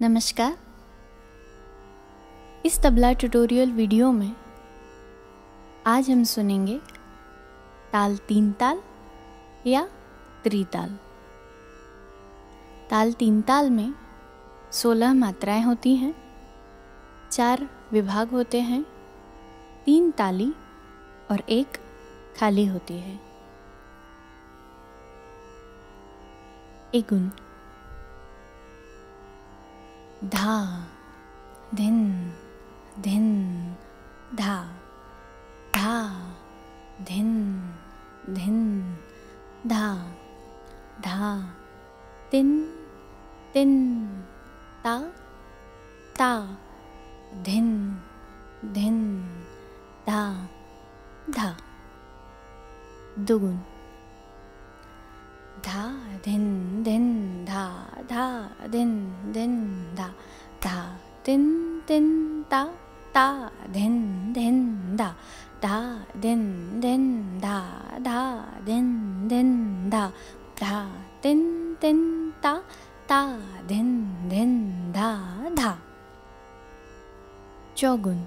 नमस्कार। इस tabla tutorial video में आज हम सुनेंगे ताल तीन ताल या त्रिताल ताल तीन ताल में सोलह मात्राएँ होती हैं, चार विभाग होते हैं, तीन ताली और एक खाली होती है। एक धा। धिन। धिन। धा। धा। धिन। धिन। धा। धा। तिन। तिन। ता। ता। धिन। धिन। धा। धा। दुगुन। でんでんだだでんでんだだでんでんだだでんでんだだでんでんだだでんでんだだでんでんだだでんでんだだ将軍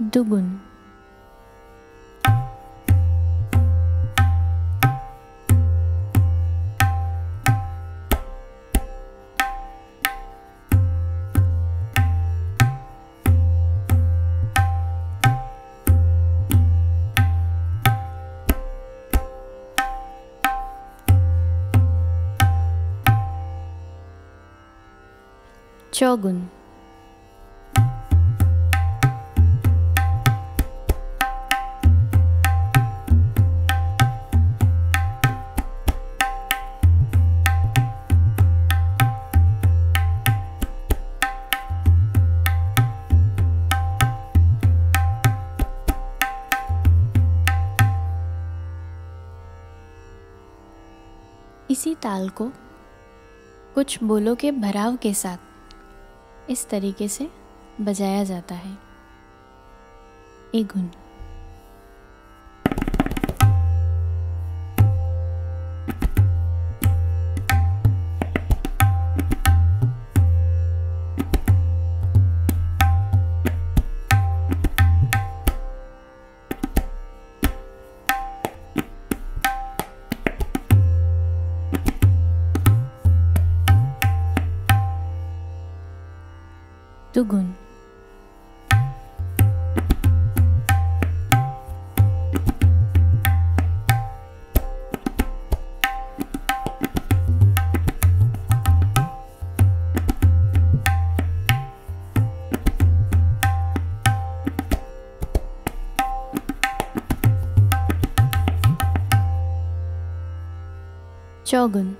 dugun Chogun इसी ताल को कुछ बोलों के भराव के साथ इस तरीके से बजाया जाता है। एक गुण। дугун. Чогун.